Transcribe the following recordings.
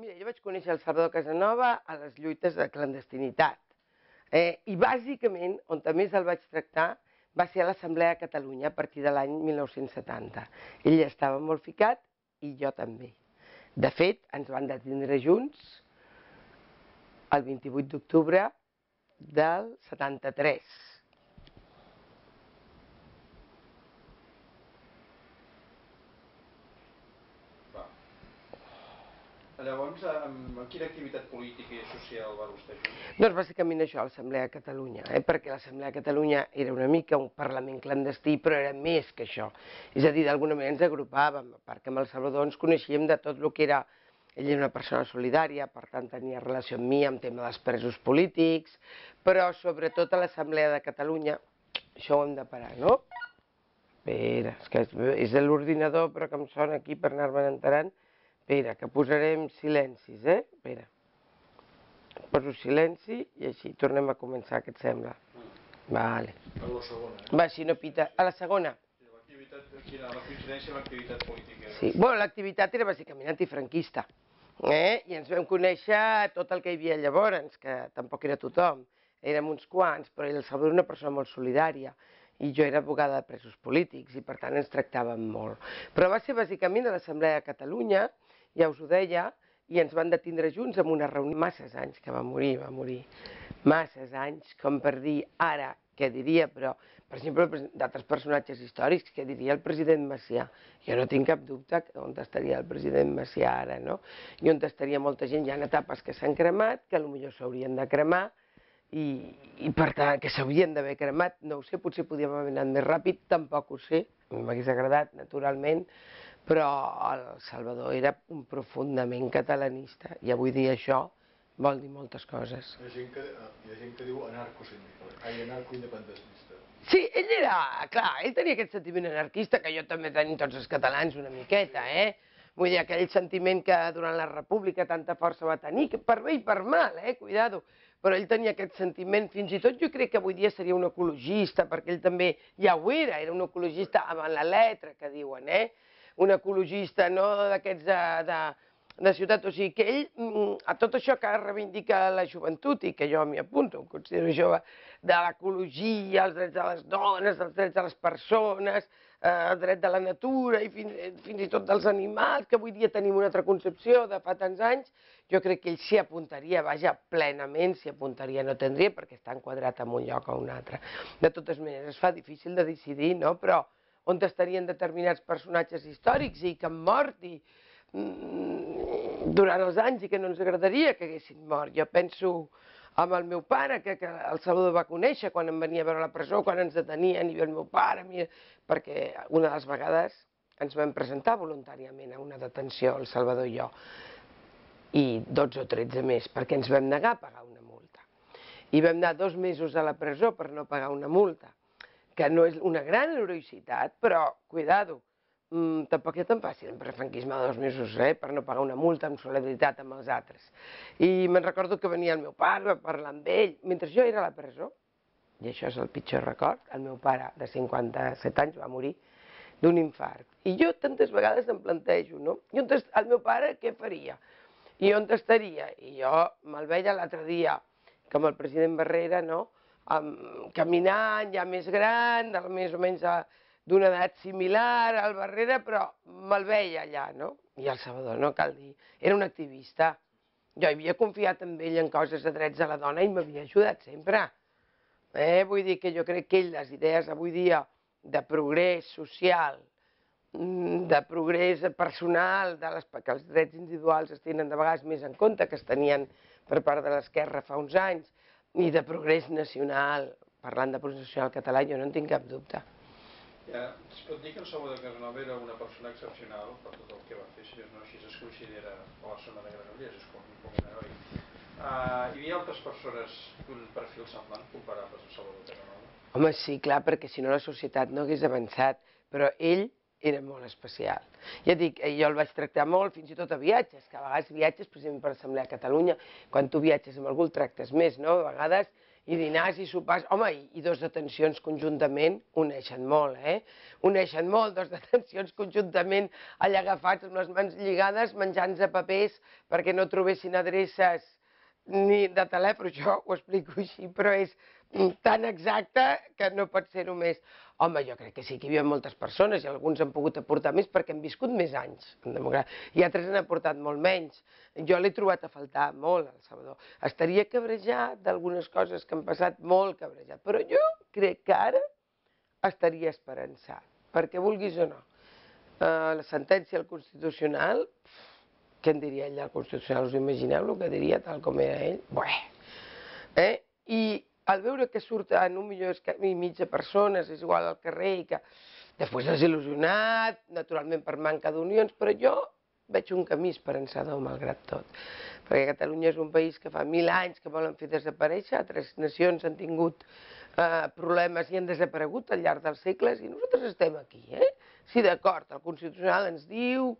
Mira, jo vaig conèixer el Salvador Casanova a les lluites de clandestinitat. Eh, I bàsicament, on més el vaig tractar, va ser a l'Assemblea de Catalunya a partir de l'any 1970. Ell estava molt ficat i jo també. De fet, ens van detindre junts el 28 d'octubre del 73 Llavors, amb, quina activitat política i social va vostè fer? Doncs bàsicament això, l'Assemblea de Catalunya, eh? perquè l'Assemblea de Catalunya era una mica un Parlament clandestí, però era més que això. És a dir, d'alguna manera ens agrupàvem, perquè amb el Salvador ens coneixíem de tot el que era... Ell era una persona solidària, per tant tenia relació amb mi amb tema dels presos polítics, però sobretot a l'Assemblea de Catalunya, això ho hem de parar, no? Espera, és que és l'ordinador, però que em sona aquí per anar-me'n enterant. Espera, que posarem silencis, eh? Espera. Poso silenci i així tornem a començar, què et sembla? Vale. A la segona, eh? Va, si no pita. A la segona. La coincidència amb l'activitat política? Sí. Bueno, l'activitat era bàsicament antifranquista. Eh? I ens vam conèixer tot el que hi havia llavors, que tampoc era tothom. Érem uns quants, però el Salvador era una persona molt solidària i jo era abogada de presos polítics i per tant ens tractàvem molt. Però va ser bàsicament a l'Assemblea de Catalunya ja us ho deia, i ens van detindre junts amb una reunió, masses anys que va morir, va morir, masses anys, com per dir ara, què diria, però, per exemple, d'altres personatges històrics, què diria el president Macià. Jo no tinc cap dubte on estaria el president Macià ara, no? I on estaria molta gent, hi ha etapes que s'han cremat, que potser s'haurien de cremar, i, i per tant, que s'haurien d'haver cremat, no ho sé, potser podíem haver anat més ràpid, tampoc ho sé, m'hagués agradat, naturalment, però el Salvador era un profundament catalanista i avui dia això vol dir moltes coses. Hi ha gent que, hi ha gent que diu anarco-independentista. Sí, ell era, clar, ell tenia aquest sentiment anarquista que jo també tenim tots els catalans una miqueta, eh? Vull dir, aquell sentiment que durant la república tanta força va tenir, que per bé i per mal, eh? Cuidado. Però ell tenia aquest sentiment, fins i tot jo crec que avui dia seria un ecologista, perquè ell també ja ho era, era un ecologista amb la letra que diuen, eh? Un ecologista no d'aquests de, de, de ciutat, o sigui que ell, mm, a tot això que reivindica la joventut i que jo m'hi apunto, em considero jove, de l'ecologia, els drets de les dones, els drets de les persones, eh, el dret de la natura i fins, fins i tot dels animals, que avui dia tenim una altra concepció de fa tants anys, jo crec que ell s'hi apuntaria, vaja, plenament s'hi apuntaria, no tindria perquè està enquadrat en un lloc o un altre. De totes maneres, es fa difícil de decidir, no? Però on estarien determinats personatges històrics i que han mort i, mm, durant els anys i que no ens agradaria que haguessin mort. Jo penso amb el meu pare, que, que el Salvador va conèixer quan em venia a veure a la presó, quan ens detenien, i el meu pare, mi, perquè una de les vegades ens vam presentar voluntàriament a una detenció, el Salvador i jo, i 12 o 13 més, perquè ens vam negar a pagar una multa. I vam anar dos mesos a la presó per no pagar una multa que no és una gran heroïcitat, però, cuidado, mmm, tampoc és tan fàcil per franquisme de dos mesos, eh, per no pagar una multa amb solidaritat amb els altres. I me'n recordo que venia el meu pare, va parlar amb ell, mentre jo era a la presó, i això és el pitjor record, el meu pare de 57 anys va morir d'un infart. I jo tantes vegades em plantejo, no? I on el meu pare què faria? I on estaria? I jo me'l veia l'altre dia, com el president Barrera, no?, um, caminant, ja més gran, del més o menys d'una edat similar al Barrera, però me'l veia allà, no? I el Salvador, no cal dir, era un activista. Jo havia confiat en ell en coses de drets de la dona i m'havia ajudat sempre. Eh? Vull dir que jo crec que ell, les idees avui dia de progrés social, mm, de progrés personal, de les, que els drets individuals es tenen de vegades més en compte que es tenien per part de l'esquerra fa uns anys, ni de progrés nacional, parlant de progrés nacional català, jo no en tinc cap dubte. Ja, es pot dir que el Salvador Casanova era una persona excepcional per tot el que va fer, si no així es considera a la zona de Granollers, és com, com un heroi. Uh, hi havia altres persones d'un perfil semblant comparables al Salvador Casanova? Home, sí, clar, perquè si no la societat no hagués avançat, però ell era molt especial. Ja dic, eh, jo el vaig tractar molt, fins i tot a viatges, que a vegades viatges, exemple, per l'Assemblea de Catalunya, quan tu viatges amb algú el tractes més, no? A vegades i dinars i sopars, home, i, i dos detencions conjuntament uneixen molt, eh? Uneixen molt, dos detencions conjuntament allà agafats amb les mans lligades, menjant-se papers perquè no trobessin adreces ni de telèfon, jo ho explico així, però és tan exacte que no pot ser només... Home, jo crec que sí que hi havia moltes persones i alguns han pogut aportar més perquè han viscut més anys en democràcia i altres han aportat molt menys. Jo l'he trobat a faltar molt, El Salvador. Estaria cabrejat d'algunes coses que han passat, molt cabrejat, però jo crec que ara estaria esperançat, perquè vulguis o no. Uh, la sentència del Constitucional, què en diria ell del Constitucional? Us imagineu el que diria tal com era ell? Bueh. Eh? I al veure que surten un milió i mig de persones, és igual al carrer, i que després és il·lusionat, naturalment per manca d'unions, però jo veig un camí esperançador malgrat tot. Perquè Catalunya és un país que fa mil anys que volen fer desaparèixer, altres nacions han tingut eh, problemes i han desaparegut al llarg dels segles i nosaltres estem aquí, eh? Sí, d'acord, el Constitucional ens diu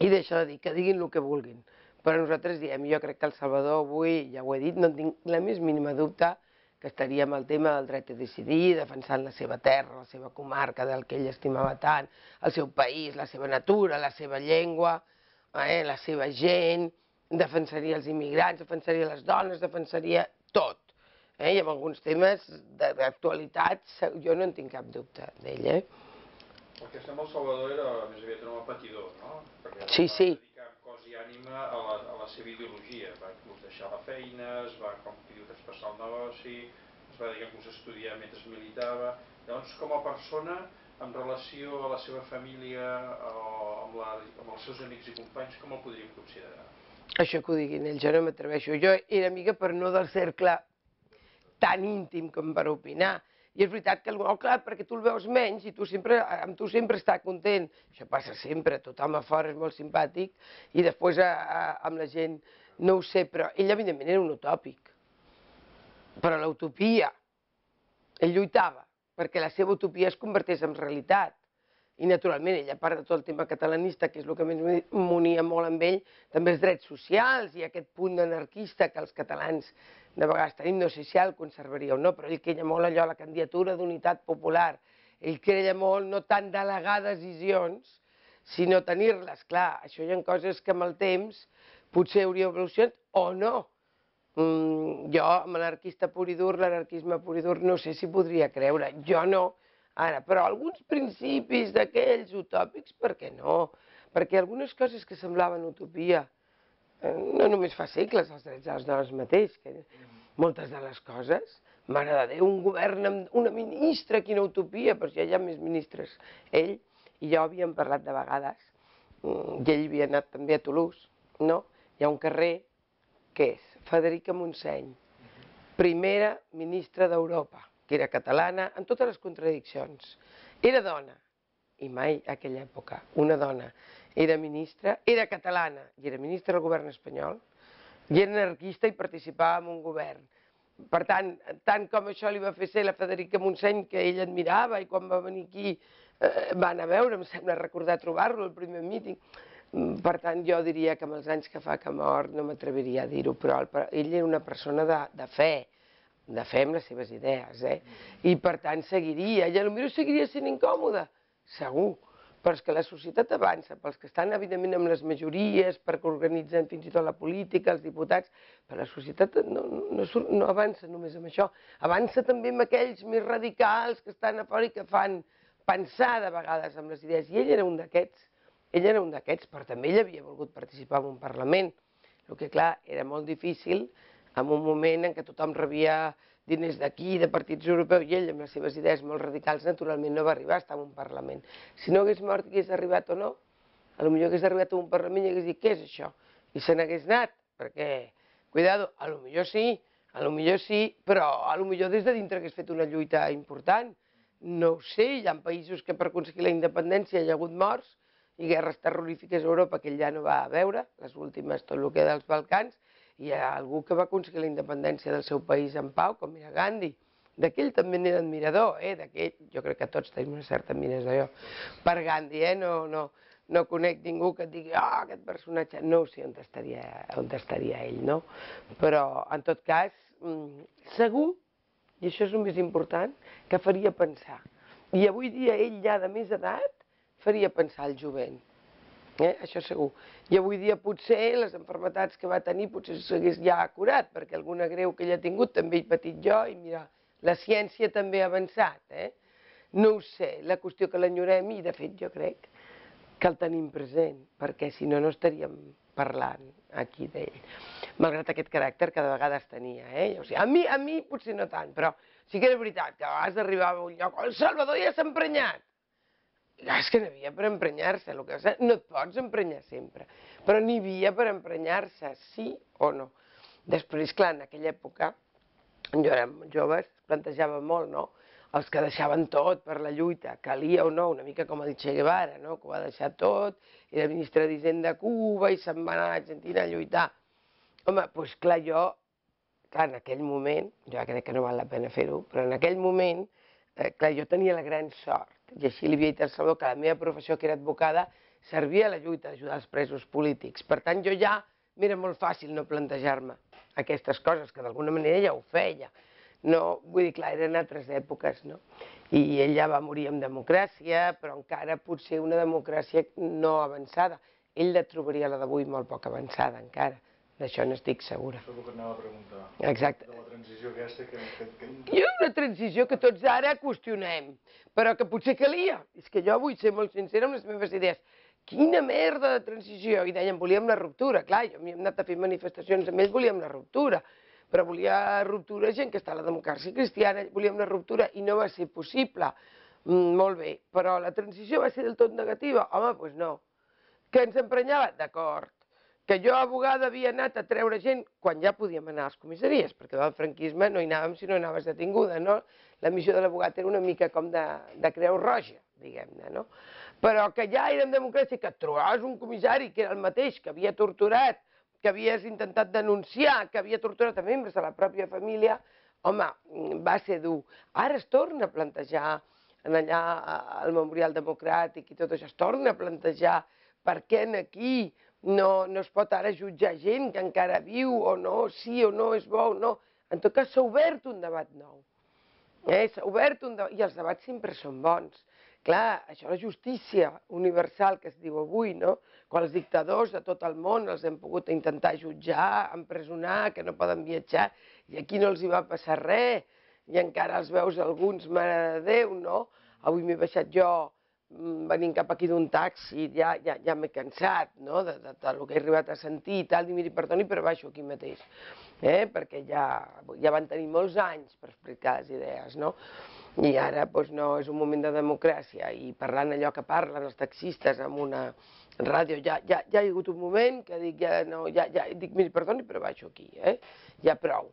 i deixa de dir, que diguin el que vulguin. Però nosaltres diem, jo crec que El Salvador avui, ja ho he dit, no tinc la més mínima dubte que estaria amb el tema del dret a decidir, defensant la seva terra, la seva comarca, del que ell estimava tant, el seu país, la seva natura, la seva llengua, eh, la seva gent, defensaria els immigrants, defensaria les dones, defensaria tot. Eh? I amb alguns temes d'actualitat jo no en tinc cap dubte d'ell. Eh? El que sembla el Salvador era més aviat un patidor, no? Perquè sí, sí. I ànima a la, a la seva ideologia, va deixar la feina, es va, com diu, traspassar el negoci, es va a estudiar mentre militava. Llavors, com a persona, en relació a la seva família o amb, la, amb els seus amics i companys, com el podríem considerar? Això que ho diguin ells, jo no m'atreveixo. Jo era amiga per no del cercle tan íntim com per opinar. I és veritat que, oh, clar, perquè tu el veus menys i tu sempre, amb tu sempre està content. Això passa sempre, tothom a fora és molt simpàtic i després a, a, amb la gent no ho sé, però ell evidentment era un utòpic. Però l'utopia, ell lluitava perquè la seva utopia es convertés en realitat. I naturalment, ell, a part de tot el tema catalanista, que és el que més m'unia molt amb ell, també els drets socials i aquest punt anarquista que els catalans de vegades tenim, no sé si el conservaria o no, però ell queia molt allò, la candidatura d'unitat popular. Ell creia molt no tant delegar decisions, sinó tenir-les. Clar, això hi ha coses que amb el temps potser hauria evolucionat o no. Mm, jo, amb l'anarquista pur i dur, l'anarquisme pur i dur, no sé si podria creure. Jo no. Ara, però alguns principis d'aquells utòpics, per què no? Perquè algunes coses que semblaven utopia, eh, no només fa segles els drets de les dones mateix, que moltes de les coses, mare de Déu, un govern amb una ministra, quina utopia, però ja hi ha més ministres. Ell i jo havíem parlat de vegades, mm, i ell havia anat també a Toulouse, no? Hi ha un carrer que és Federica Montseny, primera ministra d'Europa, que era catalana, en totes les contradiccions. Era dona, i mai a aquella època, una dona, era ministra, era catalana i era ministra del govern espanyol, i era anarquista i participava en un govern. Per tant, tant com això li va fer ser la Federica Montseny, que ell admirava, i quan va venir aquí eh, va anar a veure, em sembla recordar trobar-lo, el primer míting, per tant, jo diria que amb els anys que fa que mor no m'atreviria a dir-ho, però ell era una persona de, de fe, de fe amb les seves idees, eh? I per tant seguiria, i potser seguiria sent incòmode, segur, però és que la societat avança, pels que estan evidentment amb les majories, perquè organitzen fins i tot la política, els diputats, però la societat no, no, no avança només amb això, avança també amb aquells més radicals que estan a fora i que fan pensar de vegades amb les idees, i ell era un d'aquests. Ell era un d'aquests, però també ell havia volgut participar en un Parlament. El que, clar, era molt difícil en un moment en què tothom rebia diners d'aquí, de partits europeus, i ell, amb les seves idees molt radicals, naturalment no va arribar a estar en un Parlament. Si no hagués mort hagués arribat o no, a lo millor hagués arribat a un Parlament i hagués dit, què és això? I se n'hagués anat, perquè, cuidado, a lo millor sí, a lo millor sí, però a lo millor des de dintre hagués fet una lluita important. No ho sé, hi ha països que per aconseguir la independència hi ha hagut morts, i guerres terrorífiques a Europa que ell ja no va veure, les últimes, tot el que dels Balcans, hi ha algú que va aconseguir la independència del seu país en pau, com era Gandhi. D'aquell també n'era admirador, eh? d'aquell, jo crec que tots tenim una certa admiració per Gandhi, eh? no, no, no conec ningú que et digui, ah, oh, aquest personatge, no sé on estaria, on estaria ell, no? Però, en tot cas, mm, segur, i això és el més important, que faria pensar. I avui dia ell ja de més edat faria pensar el jovent. Eh? Això segur. I avui dia potser les enfermetats que va tenir potser s'hagués ja curat, perquè alguna greu que ell ha tingut també he patit jo, i mira, la ciència també ha avançat. Eh? No ho sé, la qüestió que l'enyorem, i de fet jo crec que el tenim present, perquè si no, no estaríem parlant aquí d'ell. Malgrat aquest caràcter que de vegades tenia, eh? O sigui, a, mi, a mi potser no tant, però sí que era veritat que a vegades arribava a un lloc, el Salvador ja s'ha emprenyat, és que n'hi havia per emprenyar-se, el que passa, no et pots emprenyar sempre, però n'hi havia per emprenyar-se, sí o no. Després, clar, en aquella època, jo érem joves, es plantejava molt, no?, els que deixaven tot per la lluita, calia o no, una mica com el Che Guevara, no?, que ho va deixar tot, era ministre d'Hisenda de Cuba i se'n va anar a l'Argentina a lluitar. Home, doncs clar, jo, clar, en aquell moment, jo crec que no val la pena fer-ho, però en aquell moment, eh, clar, jo tenia la gran sort, i així li havia dit al Salvador que la meva professió, que era advocada, servia a la lluita d'ajudar els presos polítics. Per tant, jo ja m'era molt fàcil no plantejar-me aquestes coses, que d'alguna manera ja ho feia. No, vull dir, clar, eren altres èpoques, no? I ell ja va morir amb democràcia, però encara potser una democràcia no avançada. Ell la trobaria la d'avui molt poc avançada, encara. D'això n'estic segura. Això és el que anava a preguntar. Exacte. De la transició aquesta que... que, que... Hi ha una transició que tots ara qüestionem, però que potser calia. És que jo vull ser molt sincera amb les meves idees. Quina merda de transició! I deien, volíem la ruptura. Clar, jo m'hi hem anat a fer manifestacions amb ells, volíem la ruptura però volia ruptura gent que està a la democràcia cristiana, volíem una ruptura i no va ser possible. Mm, molt bé, però la transició va ser del tot negativa? Home, doncs no. Que ens emprenyava? D'acord. Que jo, abogada, havia anat a treure gent quan ja podíem anar a les comissaries, perquè del franquisme no hi anàvem si no anaves detinguda, no? La missió de l'abogat era una mica com de, de creu roja, diguem-ne, no? Però que ja érem democràcia, que trobaves un comissari que era el mateix, que havia torturat que havies intentat denunciar, que havia torturat a membres de la pròpia família, home, va ser dur. Ara es torna a plantejar en allà al Memorial Democràtic i tot això, es torna a plantejar per què aquí no, no es pot ara jutjar gent que encara viu o no, sí o no, és bo o no. En tot cas, s'ha obert un debat nou. Eh? S'ha obert un debat, i els debats sempre són bons. Clar, això la justícia universal que es diu avui, no? Quan els dictadors de tot el món els hem pogut intentar jutjar, empresonar, que no poden viatjar, i aquí no els hi va passar res, i encara els veus alguns, mare de Déu, no? Avui m'he baixat jo venint cap aquí d'un taxi, ja, ja, ja m'he cansat, no?, de, de, de, de, que he arribat a sentir i tal, i miri, perdoni, però baixo aquí mateix, eh?, perquè ja, ja van tenir molts anys per explicar les idees, no? I ara doncs, no és un moment de democràcia i parlant allò que parlen els taxistes amb una ràdio, ja, ja, ja ha hagut un moment que dic, ja, no, ja, ja, dic, miri, perdoni, però baixo aquí, eh? ja prou.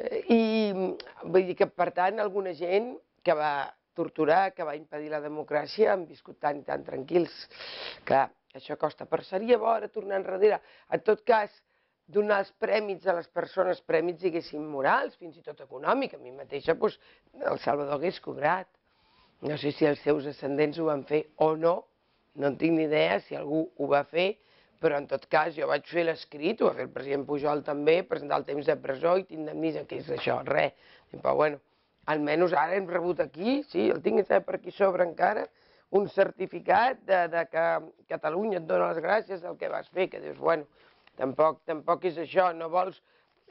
Eh, I vull dir que, per tant, alguna gent que va torturar, que va impedir la democràcia, han viscut tan i tan tranquils. Clar, això costa, però seria bo ara tornar enrere. En tot cas, donar els prèmits a les persones, prèmits, diguéssim, morals, fins i tot econòmic. A mi mateixa, doncs, el Salvador hagués cobrat. No sé si els seus ascendents ho van fer o no, no en tinc ni idea si algú ho va fer, però en tot cas jo vaig fer l'escrit, ho va fer el president Pujol també, presentar el temps de presó i t'indemnitza, què és això? Res. Però bueno, almenys ara hem rebut aquí, sí, el tinc per aquí sobre encara, un certificat de, de que Catalunya et dona les gràcies del que vas fer, que dius, bueno, Tampoc, tampoc és això, no vols...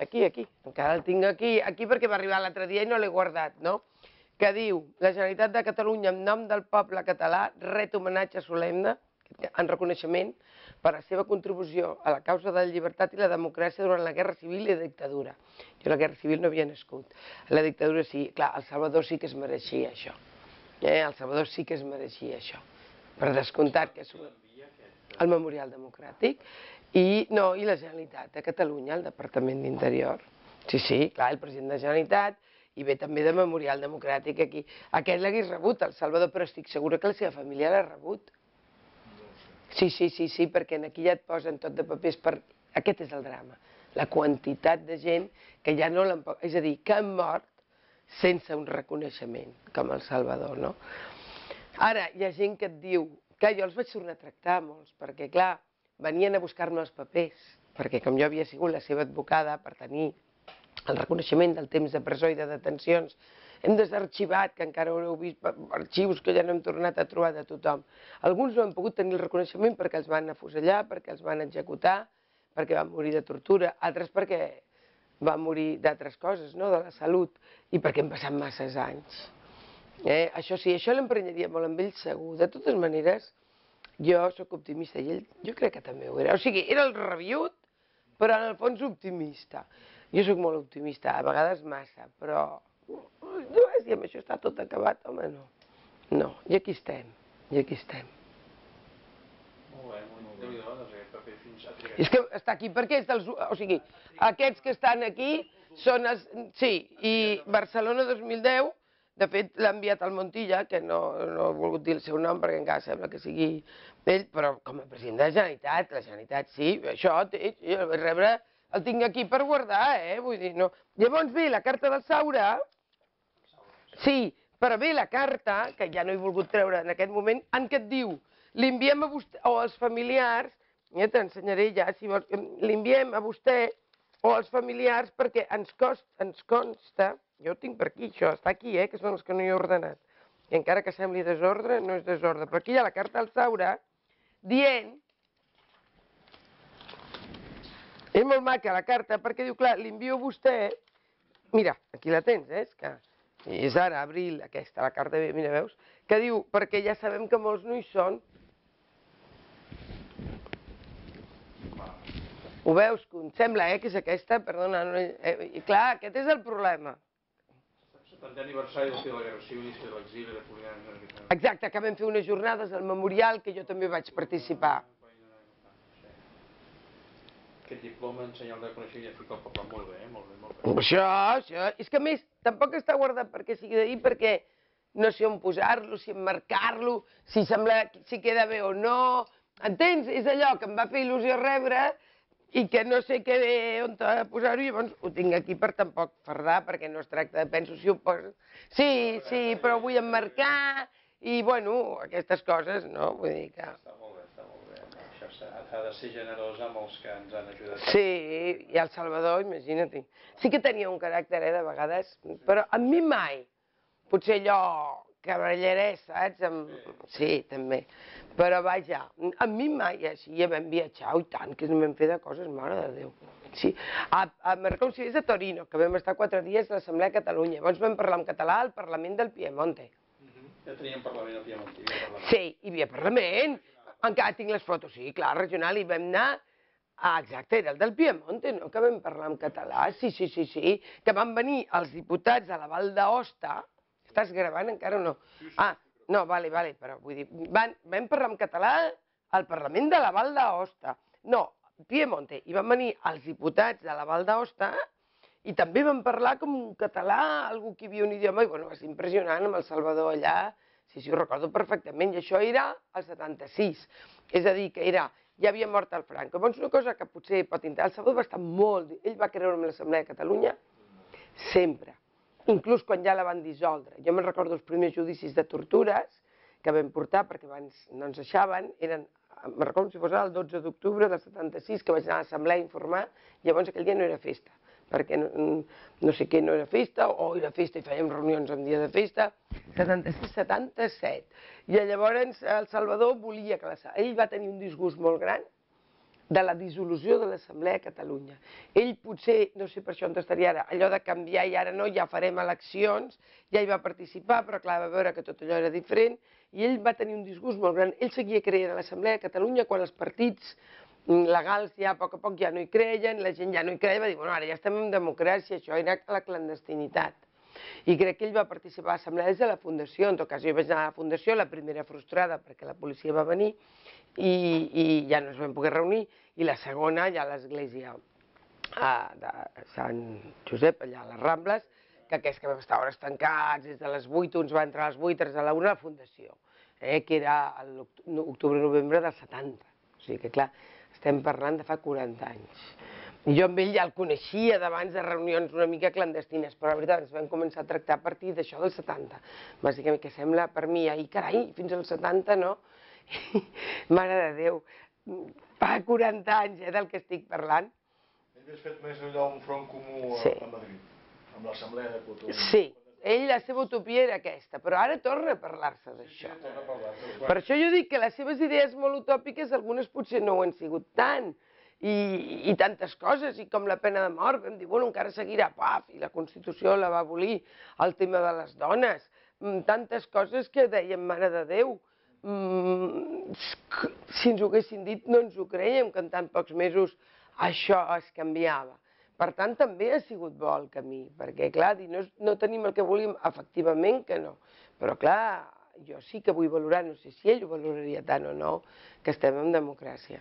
Aquí, aquí, encara el tinc aquí, aquí perquè va arribar l'altre dia i no l'he guardat, no? Que diu, la Generalitat de Catalunya, en nom del poble català, ret homenatge solemne, en reconeixement, per la seva contribució a la causa de la llibertat i la democràcia durant la Guerra Civil i la dictadura. Jo la Guerra Civil no havia nascut. La dictadura sí, clar, el Salvador sí que es mereixia això. Eh? El Salvador sí que es mereixia això. Per descomptat que és el Memorial Democràtic i, no, i la Generalitat de Catalunya, el Departament d'Interior. Sí, sí, clar, el president de la Generalitat, i ve també de Memorial Democràtic aquí. Aquest l'hagués rebut, el Salvador, però estic segura que la seva família l'ha rebut. Sí, sí, sí, sí, perquè aquí ja et posen tot de papers per... Aquest és el drama. La quantitat de gent que ja no l'han... És a dir, que han mort sense un reconeixement, com el Salvador, no? Ara, hi ha gent que et diu que jo els vaig tornar a tractar molts, perquè clar, venien a buscar-me els papers, perquè com jo havia sigut la seva advocada per tenir el reconeixement del temps de presó i de detencions, hem desarxivat, que encara ho heu vist, arxius que ja no hem tornat a trobar de tothom. Alguns no han pogut tenir el reconeixement perquè els van afusellar, perquè els van executar, perquè van morir de tortura, altres perquè van morir d'altres coses, no? de la salut, i perquè han passat masses anys. Eh? Això sí, això l'emprenyaria molt amb ell segur. De totes maneres, jo sóc optimista i ell jo crec que també ho era. O sigui, era el rabiut, però en el fons optimista. Jo sóc molt optimista, a vegades massa, però no és dir, amb això està tot acabat, home, no. No, i aquí estem, i aquí estem. Molt bé, molt bé. Doncs. És que està aquí perquè és dels... O sigui, aquests que estan aquí són els... Sí, i Barcelona 2010, de fet l'ha enviat al Montilla, que no, no he volgut dir el seu nom perquè encara sembla que sigui ell, però com a president de la Generalitat, la Generalitat sí, això té, sí, el vaig rebre, el tinc aquí per guardar, eh? Vull dir, no. Llavors ve la carta del Saura, sí, però ve la carta, que ja no he volgut treure en aquest moment, en què et diu, li enviem a vostè, o als familiars, ja t'ensenyaré ja, si vols, li enviem a vostè o als familiars perquè ens, cost, ens consta, jo ho tinc per aquí, això està aquí, eh, que són els que no hi he ordenat, i encara que sembli desordre, no és desordre, però aquí hi ha la carta al Saura dient és molt maca la carta perquè diu, clar, li envio a vostè, mira, aquí la tens, eh? És que és ara, abril, aquesta, la carta, mira, veus? Que diu, perquè ja sabem que molts no hi són. Ho veus? Que em sembla, eh, que és aquesta, perdona, no, eh, i clar, aquest és el problema. 70è aniversari de la Guerra Civil i de l'exili de Poliana. Exacte, que vam fer unes jornades al memorial que jo també vaig participar. Aquest diploma en senyal de coneixement i fica el poble molt bé, eh? molt bé, molt bé. Això, això, és que més tampoc està guardat perquè sigui d'ahir perquè no sé on posar-lo, si emmarcar-lo, si sembla, si queda bé o no, entens? És allò que em va fer il·lusió rebre i que no sé què, on posar-ho, llavors ho tinc aquí per tampoc fardar, perquè no es tracta de, penso, si ho poso... Sí, sí, però vull emmarcar, i bueno, aquestes coses, no? Vull dir que... Està molt bé, està molt s'ha de ser generós amb els que ens han ajudat. Sí, i el Salvador, imagina't. Sí que tenia un caràcter, eh, de vegades, però a mi mai. Potser allò cavallerès, saps? Amb... Sí, també. Però vaja, a mi mai així, ja vam viatjar, i tant, que ens vam fer de coses, mare de Déu. Sí, a, a Marcou Civils de Torino, que vam estar quatre dies a l'Assemblea de Catalunya. Llavors vam parlar en català al Parlament del Piemonte. Ja teníem parlament al Piemonte. hi parlament. Sí, hi havia Parlament. Encara tinc les fotos, sí, clar, regional, i vam anar... Ah, exacte, era el del Piemonte, no? Que vam parlar en català, sí, sí, sí, sí. Que van venir els diputats de la Val d'Aosta. Estàs gravant encara o no? Ah, no, vale, vale, però vull dir, van, vam parlar en català al Parlament de la Val d'Aosta. No, Piemonte, i van venir els diputats de la Val d'Aosta i també van parlar com un català, algú que hi havia un idioma, i bueno, va ser impressionant amb el Salvador allà, sí, sí, ho recordo perfectament, i això era el 76, és a dir, que era, ja havia mort el Franco. Llavors, una cosa que potser pot interessar, el Salvador va estar molt, ell va creure en l'Assemblea de Catalunya sempre, inclús quan ja la van dissoldre. Jo me'n recordo els primers judicis de tortures que vam portar, perquè abans no ens deixaven, eren, me'n recordo si fos el 12 d'octubre del 76, que vaig anar a l'Assemblea a informar, llavors aquell dia no era festa, perquè no, no sé què no era festa, o era festa i fèiem reunions en dia de festa, 76-77. I llavors el Salvador volia que la... Ell va tenir un disgust molt gran de la dissolució de l'Assemblea de Catalunya. Ell potser, no sé per això on estaria ara, allò de canviar i ara no, ja farem eleccions, ja hi va participar, però clar, va veure que tot allò era diferent, i ell va tenir un disgust molt gran. Ell seguia creient a l'Assemblea de Catalunya quan els partits legals ja a poc a poc ja no hi creien, la gent ja no hi creia, va dir, bueno, ara ja estem en democràcia, això era la clandestinitat. I crec que ell va participar a l'assemblea des de la Fundació, en tot cas jo vaig anar a la Fundació, la primera frustrada perquè la policia va venir i, i ja no es vam poder reunir, i la segona ja a l'església de Sant Josep, allà a les Rambles, que aquests que vam estar hores tancats, des de les 8, uns van entrar a les 8, tres a la 1, a la Fundació, eh, que era l'octubre-novembre del 70. O sigui que, clar, estem parlant de fa 40 anys. Jo amb ell ja el coneixia d'abans de reunions una mica clandestines, però la veritat ens vam començar a tractar a partir d'això del 70. Bàsicament, que sembla per mi, ai, carai, fins al 70, no? Mare de Déu, fa 40 anys eh, del que estic parlant. Havies fet més allò un front comú a, Sí. a Madrid, amb l'Assemblea de Cotonou. Sí, ell la seva utopia era aquesta, però ara torna a parlar-se d'això. Per això jo dic que les seves idees molt utòpiques, algunes potser no ho han sigut tant, i, i tantes coses, i com la pena de mort, vam dir, bueno, encara seguirà, paf, i la Constitució la va abolir, el tema de les dones, mm, tantes coses que dèiem, mare de Déu, mm, si ens ho haguessin dit no ens ho creiem, que en tan pocs mesos això es canviava. Per tant, també ha sigut bo el camí, perquè, clar, dir, no, no tenim el que volíem, efectivament que no, però, clar, jo sí que vull valorar, no sé si ell ho valoraria tant o no, que estem en democràcia.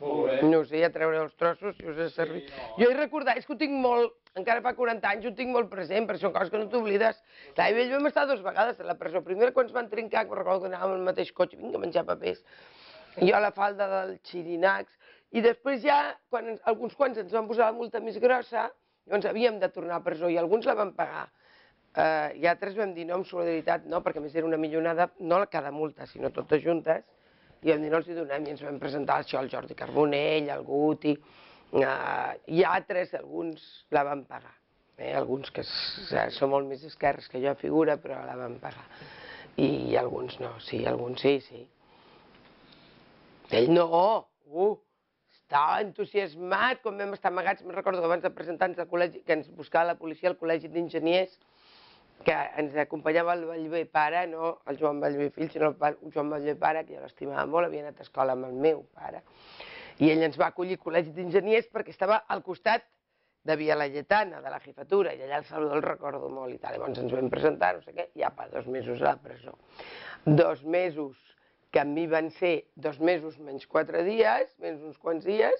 Molt bé. No ho sé, ja treure els trossos, si us ha servit. no. Jo he recordat, és que ho tinc molt, encara fa 40 anys, ho tinc molt present, però són coses que no t'oblides. Clar, i ell vam estar dues vegades a la presó. Primer, quan ens van trincar, que recordo que anàvem al mateix cotxe, vinga, a menjar papers, jo a la falda del xirinacs, i després ja, quan alguns quants ens van posar la multa més grossa, llavors havíem de tornar a presó, i alguns la van pagar. Uh, I altres vam dir no, amb solidaritat, no, perquè a més era una millonada, no cada multa, sinó totes juntes, i vam dir no els hi donem, i ens vam presentar això, el Jordi Carbonell, el Guti, uh, i altres, alguns la van pagar. Eh? Alguns que són molt més esquerres que jo figura, però la van pagar. I alguns no, sí, alguns sí, sí. Ell no, uh, estava entusiasmat quan vam estar amagats, me'n recordo que abans de presentar-nos al col·legi, que ens buscava la policia al col·legi d'enginyers, que ens acompanyava el Bellver pare, no el Joan Bellver fill, sinó el, Joan Bellver pare, que jo l'estimava molt, havia anat a escola amb el meu pare. I ell ens va acollir al col·legi d'enginyers perquè estava al costat de Via Laietana, de la jefatura, i allà el Salvador el recordo molt i tal. Llavors ens vam presentar, no sé què, i apa, dos mesos a la presó. Dos mesos que a mi van ser dos mesos menys quatre dies, menys uns quants dies,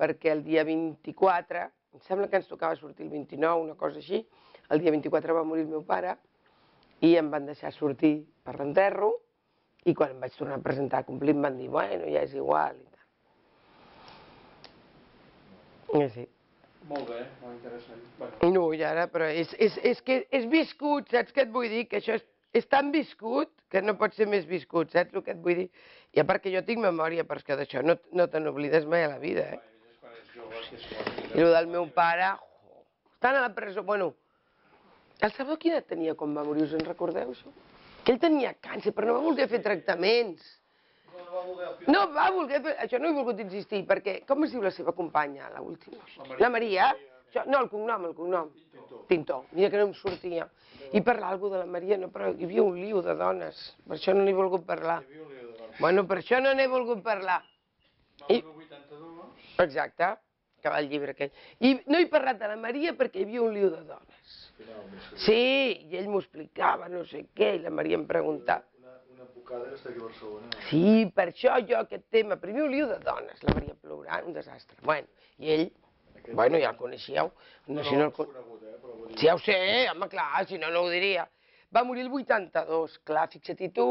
perquè el dia 24, em sembla que ens tocava sortir el 29, una cosa així, el dia 24 va morir el meu pare i em van deixar sortir per l'enterro i quan em vaig tornar a presentar a complir em van dir, bueno, ja és igual i tal. I sí. Molt bé, molt interessant. Bueno, No, i ara, però és, és, és que és viscut, saps què et vull dir? Que això és, és tan viscut que no pot ser més viscut, saps el que et vull dir? I a part que jo tinc memòria, però és que d'això no, no te n'oblides mai a la vida, eh? I el del meu pare, jo, estan a la presó, bueno, el Salvador quina edat tenia quan va morir, us en recordeu, això? Que ell tenia càncer, però no va voler fer tractaments. No va voler fer... Això no he volgut insistir, perquè... Com es diu la seva companya, la última? La Maria. Això, no, el cognom, el cognom. Tintó. Mira que no em sortia. I parlar alguna de la Maria, no, però hi havia un liu de dones. Per això no n'he volgut parlar. Bueno, per això no n'he volgut parlar. I- Número 82. Exacte, que va el llibre aquell. I no he parlat de la Maria perquè hi havia un liu de dones. Sí, i ell m'ho explicava, no sé què, i la Maria em preguntava. Una, una advocada que està aquí a Barcelona. Sí, per això jo aquest tema, primer un liu de dones, la Maria plorant, un desastre. Bueno, i ell, bueno, ja el coneixíeu, no, si no el conegut, eh? Però dir... Sí, ja ho sé, home, clar, si no, no ho diria. Va morir el 82, clar, fixa't-hi tu,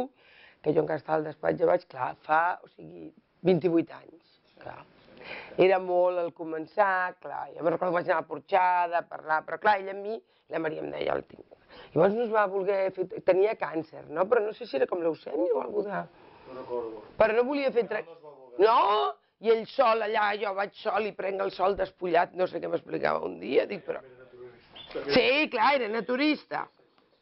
que jo encara estava al despatx, ja vaig, clar, fa, o sigui, 28 anys, clar. Era molt al començar, clar, jo me'n recordo que vaig anar a la porxada, a parlar, però clar, ella a mi, la Maria em deia, el tinc. Llavors no es va voler fer, tenia càncer, no? Però no sé si era com leucèmia o alguna de... No recordo. Però no volia fer... Tra... No! I ell sol allà, jo vaig sol i prenc el sol despullat, no sé què m'explicava un dia, dic, però... Sí, clar, era naturista.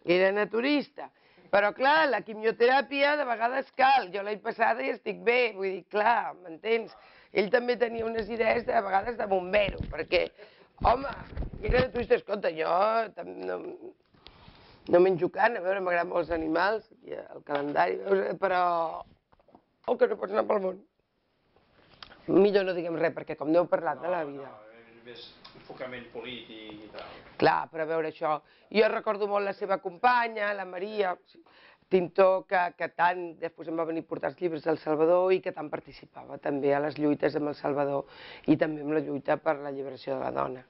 Era naturista. Però, clar, la quimioteràpia de vegades cal. Jo l'any passada i estic bé, vull dir, clar, m'entens? Ell també tenia unes idees de, a vegades de bombero, perquè, home, era naturista, escolta, jo no, no menjo carn, a veure, m'agraden molt els animals, el calendari, veus, però el que no pots anar pel món. Millor no diguem res, perquè com no heu parlat de la vida... No, és més enfocament polític i tal. Clar, per a veure això. Jo recordo molt la seva companya, la Maria Tintó, que, que tant després em va venir a portar els llibres del Salvador i que tant participava també a les lluites amb el Salvador i també amb la lluita per la lliberació de la dona.